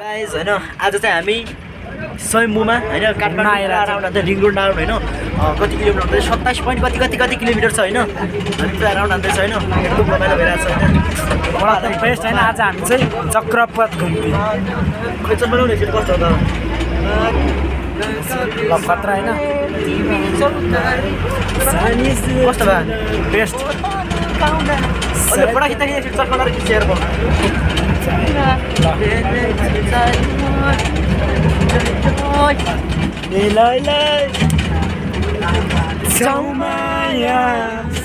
Guys होइन आज चाहिँ हामी स्वयम्भूमा होइन काठमाडौँ आएर अराउन्ड अन्त रिङ रोड अराउन्ड होइन कति किलोमिटर हुँदैछ? सत्ताइस पोइन्ट कति कति कति किलोमिटर छ होइन? हामी चाहिँ अराउन्ड हान्दैछ होइन? एकदम रमाइलो भइरहेको छ होइन? बेस्ट होइन? आज हामी चाहिँ चक्रपथ घुम्ती क्वेसन बनाउने फेरि कस्तो हो त? ल खतरा होइन? कस्तो भयो? बेस्ट अहिले फोटा खिच्दा खिच्दा चक्कर खिचेर पाउनु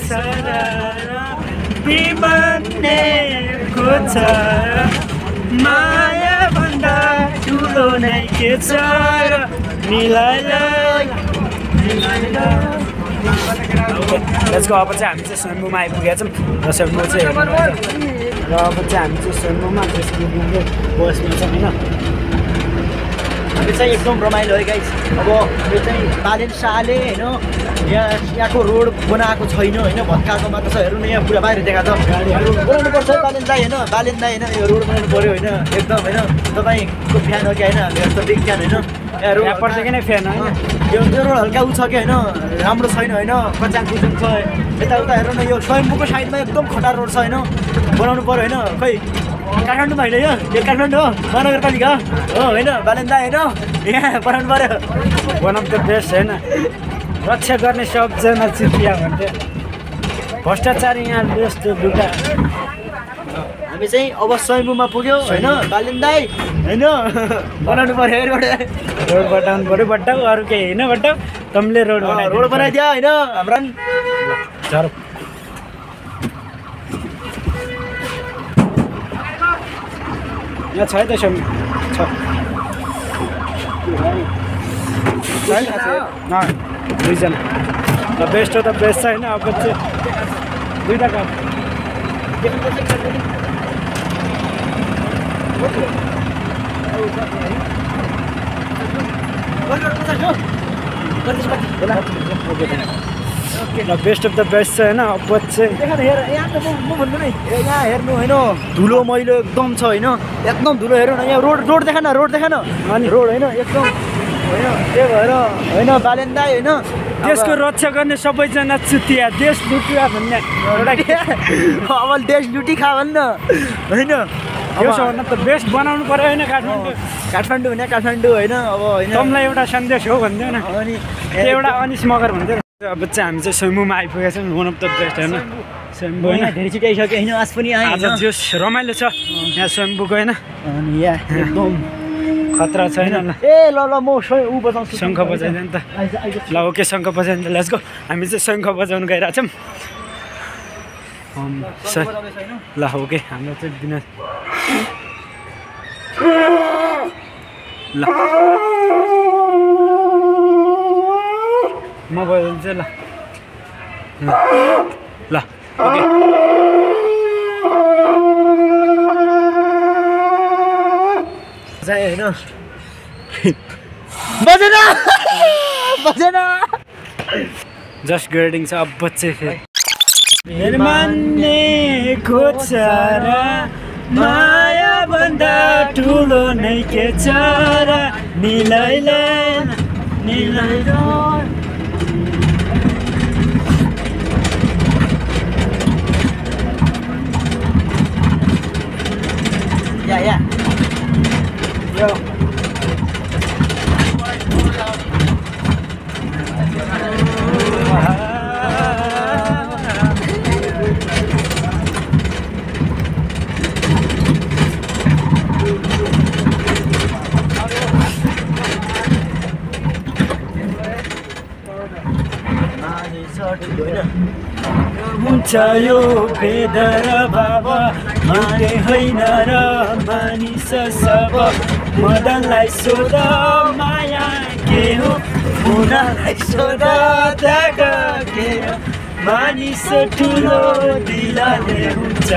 सररा बिमानेको छ माया भन्दा ठुलो नै के छ मिलाइलाई यसको अब चाहिँ हामी चाहिँ स्वयम्भूमा आइपुगेका छौँ र स्वयम्भू चाहिँ र अब चाहिँ हामी चाहिँ स्वयम्भूमा त्यसको बसमा छौँ होइन हामी चाहिँ एकदम रमाइलो है गाइस अब यो चाहिँ बालेन शाहले होइन यहाँ यहाँको रोड बनाएको छैन होइन भत्काएको मात्र छ हेर्नु न यहाँ पुरा बाहिर देखा छ बनाउनु पर्छ है बालेन दाई होइन बालेन दाई होइन यो रोड बनाउनु पऱ्यो होइन एकदम होइन तपाईँको फ्यान हो कि होइन हामीहरू त बिग फ्यान होइन यहाँ रोड यहाँपट्टिकै नै फ्यान होइन यो यो रोड हल्का उ छ कि होइन राम्रो छैन होइन कचाङ कुचुङ छ यताउता हेर्नु न यो स्वयम्भूको साइडमा एकदम खटा रोड छ होइन बनाउनु पऱ्यो होइन खै काठमाडौँमा होइन यो यो काठमाडौँ हो महानगरपालिका। हो होइन बालेन्दा होइन। यहाँ बनाउनु पऱ्यो वान अफ द बेस्ट होइन। रक्षा गर्ने सबजना चिपिया भन्थ्यो भ्रष्टाचार यहाँ बेस्ट लुगा हामी चाहिँ अब स्वयम्भूमा पुग्यो होइन बालेन्दाई होइन। बनाउनु पऱ्यो हेरबाट रोड बटाउनु पऱ्यो बट्टाउ। अरू केही होइन बट्टाउ। तमीले रोड रोड बनाइदियो होइन हाम्रो। झर यहाँ छ। है त। सम छ दुईजना। ल बेस्ट हो त बेस्ट छ होइन अब चाहिँ दुइटा काम। ल बेस्ट अफ द बेस्ट छ होइन अब चाहिँ यहाँ भन्नु हेर्नु होइन। धुलो मैलो एकदम छ होइन? एकदम धुलो हेर्नु न यहाँ रोड रोड देखा न रोड देखा न। अनि? रोड होइन एकदम। होइन त्यही भएर होइन बालेन्दाई होइन। देशको रक्षा गर्ने सबैजना चुतिया देश लुटिया भन्ने। एउटा अब देश लुटी खा भन् न होइन सबभन्दा त बेस्ट बनाउनु पऱ्यो होइन काठमाडौँ। काठमाडौँ होइन काठमाडौँ होइन अब होइन। तँलाई एउटा सन्देश हो भन्थ्यो न अनि एउटा अनिस मगर भन्थ्यो अब चाहिँ हामी चाहिँ स्वयम्भूमा आइपुगेका छौँ वान अफ द बेस्ट होइन? स्वयम्भू होइन धेरै छिटो आइसक्यो होइन आज पनि आएँ आज होइन? जोस रमाइलो छ यहाँ स्वयम्भूको होइन? अनि यहाँ एकदम खतरा छैन ल ए ल ल म ऊ बजाउँछु। शङ्ख बजाइदियो नि त। ल ओके शङ्ख बजाइदियो नि त लेट्स गो हामी चाहिँ शङ्ख बजाउनु गइरहेको छौँ। ल ओके हाम्रो चाहिँ दिन ल। म बजाउँछु ल। ल ओके। चाहिँ होइन? बजेन! बजेन! जस्ट ग्रेडिङ छ अब चाहिँ फेरि। मेरो मान्नेको छ र माया भन्दा ठुलो नै के छ र? मिलाइले या या यो हुन्छ यो भेद र भाव माने होइन र मानिस सब। मदनलाई सोध माया के हो? मुनालाई सोध त्याग के मानिस ठुलो दिलले हुन्छ।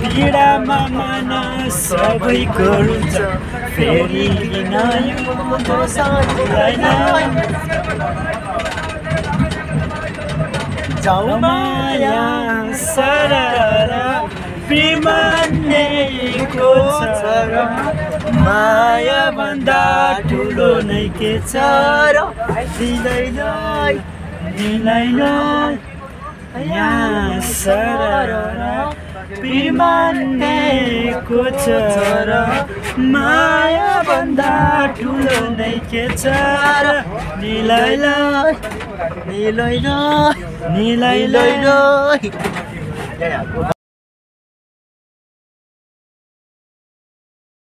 पीडामा मन सबैको रुन्छ फेरि किन यो दोष हुँदैन जाऊ माया सरर प्रेमान्नेको छ र माया भन्दा ठुलो नै के छ र दिलैलाई दिलैलाई यहाँ सरर पिरमानेको छ र माया भन्दा ठुलो नै के छ र Nilay rồi, nilay lay rồi.